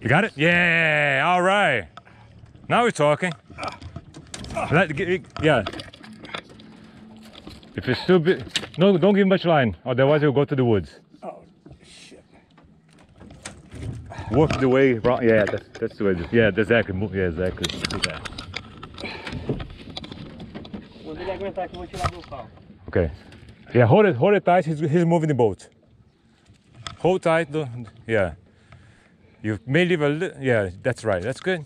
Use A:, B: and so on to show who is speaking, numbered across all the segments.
A: You got it? Yeah, all right. Now we're talking. G- yeah. If it's too big, no, don't give much line, otherwise you'll go to the woods.
B: Oh, shit.
A: Work the way. Yeah, that's, that's the way. Yeah, exactly. Yeah, exactly. Do that. Okay. Yeah, hold it, hold it tight. He's, he's moving the boat. Hold tight. Yeah. You may leave a little. Yeah, that's right. That's good.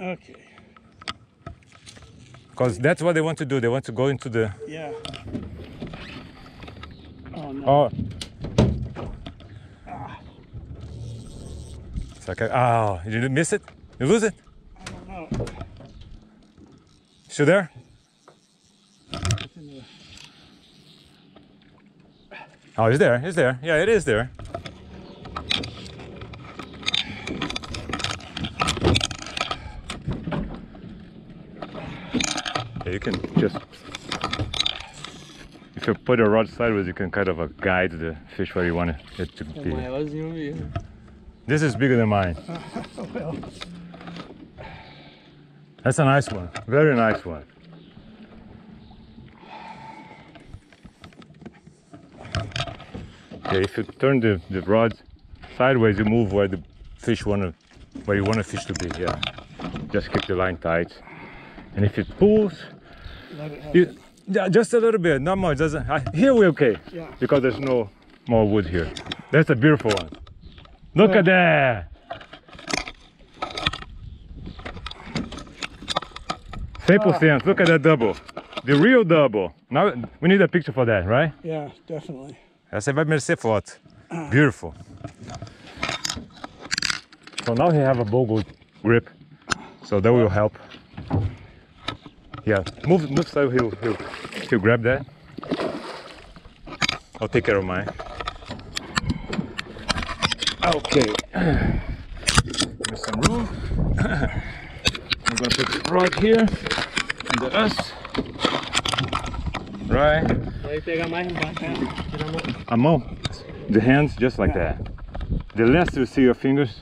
B: Okay.
A: Because that's what they want to do. They want to go into the.
B: Yeah. Oh no.
A: Oh. It's like, oh, you didn't miss it? You lose it?
B: I don't know.
A: Still there?
B: It's in the-
A: Oh, it's there. It's there. Yeah, it is there. You can just if you put a rod sideways, you can kind of uh, guide the fish where you want it to be. This is bigger than mine.
B: well,
A: That's a nice one. Very nice one. Okay, if you turn the, the rod sideways, you move where the fish wanna where you want the fish to be. Yeah. Just keep the line tight. And if it pulls,
B: let it
A: you,
B: happen.
A: yeah, just a little bit, not much. Doesn't I, here we're okay
B: Yeah.
A: because there's no more wood here. That's a beautiful one. Look at that. Staple ah. stamps. Look at that double. The real double. Now we need a picture for that, right?
B: Yeah, definitely.
A: Essa vai merecer foto. Beautiful. So now he have a Boga Grip, so that will help. Yeah, move move so he'll he'll he'll grab that. I'll take care of mine. Okay. Give some room. I'm gonna put the rod here under us. Right.
B: Vai pegar mais embaixo, né? Tirar
A: a mão. the hands just like that. The less you see your fingers,